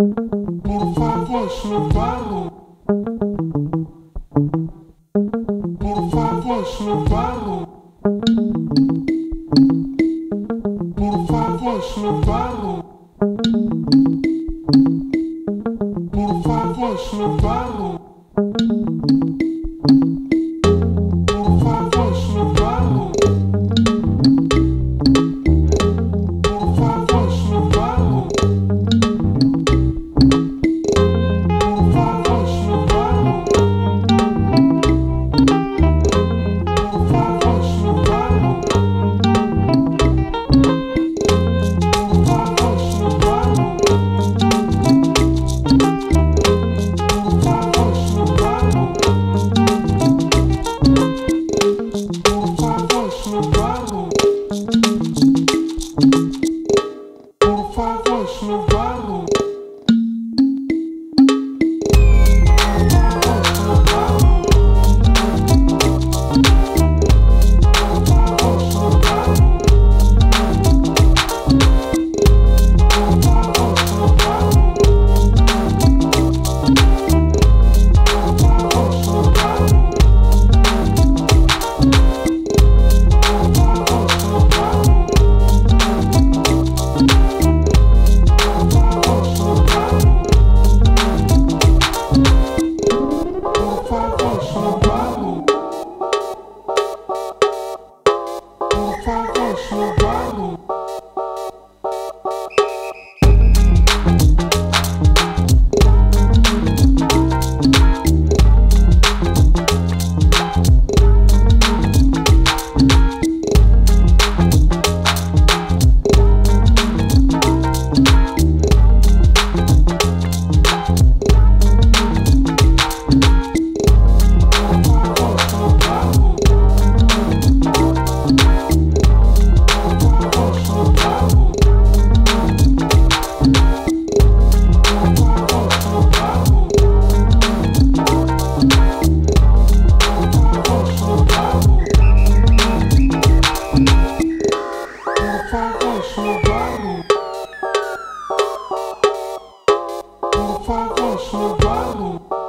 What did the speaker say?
Por favor, Subaru. Por favor, Subaru. Por favor, Subaru. Por favor, Subaru. favor, Subaru.